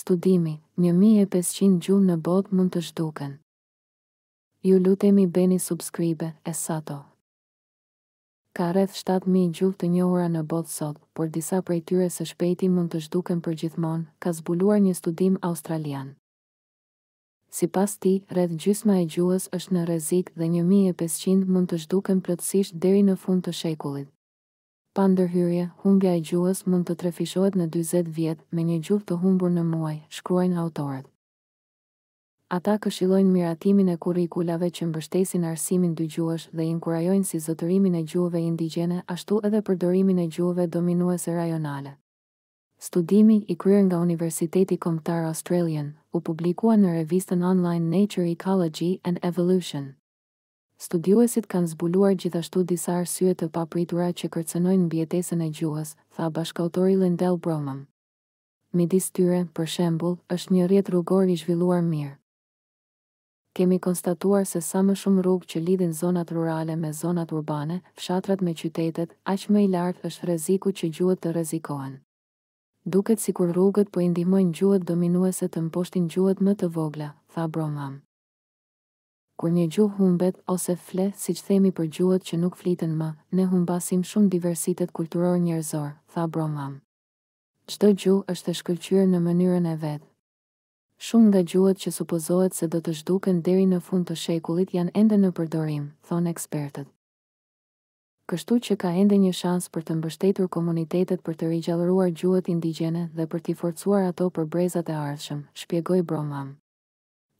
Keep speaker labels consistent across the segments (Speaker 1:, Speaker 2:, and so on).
Speaker 1: Studimi, një mijë e pesëqind gjuhë në botë mund të zhduken. Ju lutemi bëni subscribe, e sato. Ka rreth shtatë mijë gjuhë të njohura në botë sot, por disa prej tyre së shpejti mund të zhduken përgjithmonë, ka zbuluar një studim australian. Sipas tij, rreth gjysma e gjuhës është në rrezik dhe një mijë e pesëqind mund të zhduken plotësisht deri në fund të shekullit. Pa ndërhyrje, humbja e gjuhës mund të trefishohet në dyzet vjet, me një gjuhë të humbur në muaj, shkruajnë autorët. Ata këshillojnë miratimin e kurrikulave që mbështesin arsimin dygjuhësh dhe inkurajojnë si zotërimin e gjuhëve indigjene, ashtu edhe përdorimin e gjuhëve dominuese rajonale. Studimi, i kryer nga Universiteti Kombëtar Australian, u publikua në revistën online Nature Ecology and Evolution. Studiuesit kanë zbuluar gjithashtu disa arsye të papritura që kërcënojnë mbijetesën e gjuhës, tha bashkautori Lindell Bromham. Midis tyre, për shembull, është një rrjet rrugor i zhvilluar mirë. Kemi konstatuar se sa më shumë rrugë që lidhin zonat rurale me zonat urbane, fshatrat me qytetet, aq më i lartë është rreziku që gjuhët të rrezikohen. Duket sikur rrugët po i ndihmojnë gjuhët dominuese të mposhtin gjuhët më të vogla, tha Bromham. Kur një gjuhë humbet ose fle, siç themi për gjuhët që nuk fliten më, ne humbasim shumë diversitet kulturor njerëzor, tha Bromham. Çdo gjuhë është e shkëlqyer në mënyrën e vet. Shumë nga gjuhët që supozohet se do të zhduken deri në fund të shekullit janë ende në përdorim, thonë ekspertët. Kështu që ka ende një shans për të mbështetur komunitetet për të rigjallëruar gjuhët indigjene dhe për t'i forcuar ato për brezat e ardhshëm, shpjegoi Bromham.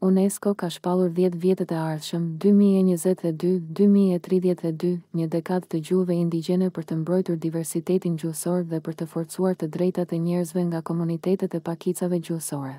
Speaker 1: UNESCO ka shpallur dhjetë vjetët e ardhshëm, dy mijë e njëzet e dy, dy mijë e tridhjetë e dy, një dekadë të gjuhëve indigjene për të mbrojtur diversitetin gjuhësor dhe për të forcuar të drejtat e njerëzve nga komunitetet e pakicave gjuhësore.